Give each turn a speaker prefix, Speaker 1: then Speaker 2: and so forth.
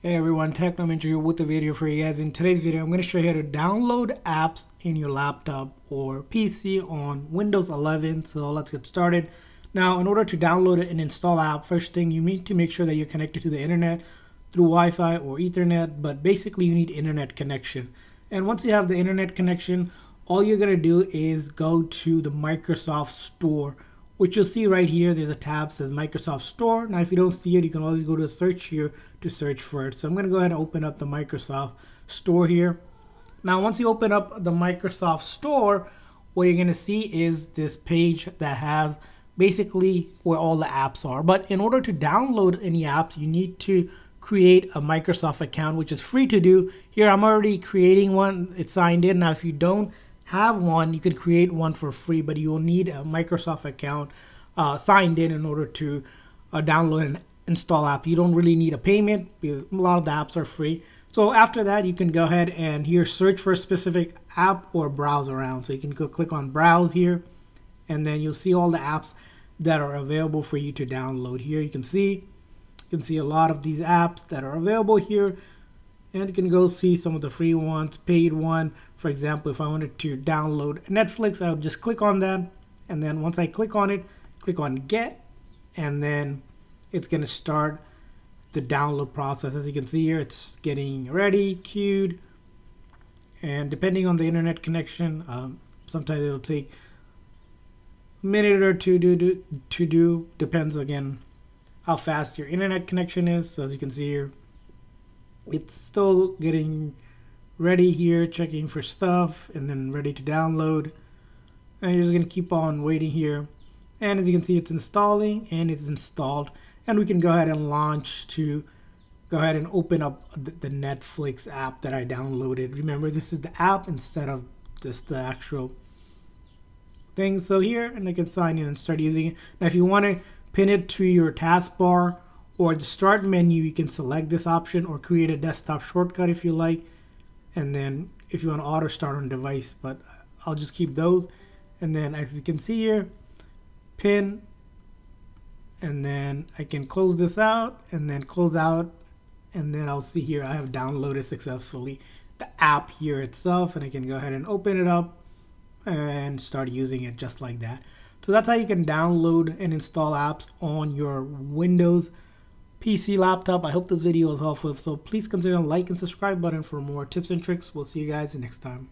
Speaker 1: Hey everyone, Technomentary here with a video for you guys. In today's video, I'm going to show you how to download apps in your laptop or PC on Windows 11. So let's get started. Now, in order to download and install app, first thing you need to make sure that you're connected to the internet through Wi-Fi or Ethernet, but basically you need internet connection. And once you have the internet connection, all you're going to do is go to the Microsoft Store which you'll see right here, there's a tab says Microsoft Store. Now, if you don't see it, you can always go to search here to search for it. So I'm gonna go ahead and open up the Microsoft Store here. Now, once you open up the Microsoft Store, what you're gonna see is this page that has basically where all the apps are. But in order to download any apps, you need to create a Microsoft account, which is free to do. Here, I'm already creating one. It's signed in. Now, if you don't have one, you can create one for free, but you will need a Microsoft account uh, signed in in order to uh, download and install app. You don't really need a payment because a lot of the apps are free. So after that, you can go ahead and here search for a specific app or browse around. So you can go click on browse here, and then you'll see all the apps that are available for you to download here. You can see, you can see a lot of these apps that are available here and you can go see some of the free ones, paid one. For example, if I wanted to download Netflix, I would just click on that. And then once I click on it, click on get, and then it's going to start the download process. As you can see here, it's getting ready, queued. And depending on the internet connection, um, sometimes it'll take a minute or two to do, to do. Depends again how fast your internet connection is. So as you can see here, it's still getting ready here, checking for stuff, and then ready to download. And you're just gonna keep on waiting here. And as you can see, it's installing and it's installed. And we can go ahead and launch to go ahead and open up the Netflix app that I downloaded. Remember, this is the app instead of just the actual thing. So here, and I can sign in and start using it. Now, if you want to pin it to your taskbar or the start menu you can select this option or create a desktop shortcut if you like. And then if you want to auto start on device but I'll just keep those. And then as you can see here pin. And then I can close this out and then close out. And then I'll see here I have downloaded successfully the app here itself. And I can go ahead and open it up and start using it just like that. So that's how you can download and install apps on your Windows PC laptop. I hope this video was helpful. So please consider the like and subscribe button for more tips and tricks. We'll see you guys next time.